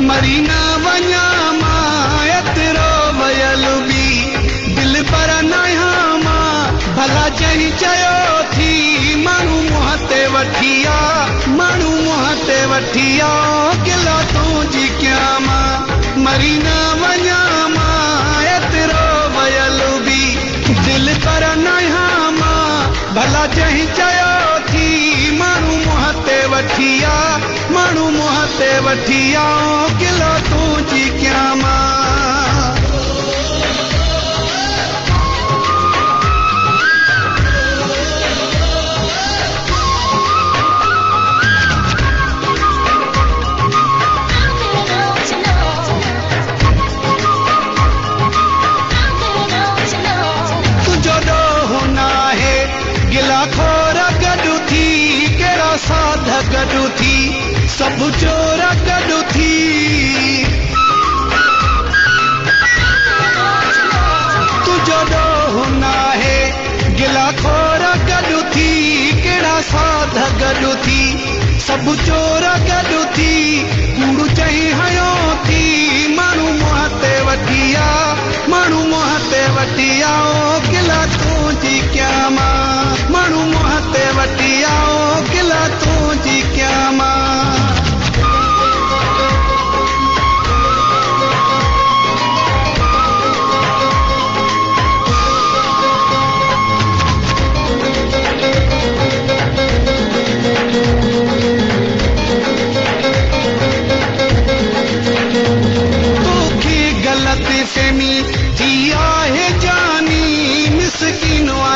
मरी न वञा माँ एतिरो वयल बि दिलि पर नया माँ भला जंहिं चयो थी। माण्हू मुंहं ते वठी आ माण्हू मुंहं ते वठी आ किला तुंहिंजी कयां माँ मरी न वञा माँ एतिरो वयल दिलि पर नया माँ भला चयो वठी आ किला तुंहिंजी कयां माँ? गिला खोर गॾु थी कहिड़ा साध गॾु गॾु थी। तुंहिंजो ॾोहो आओ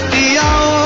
कटियाओं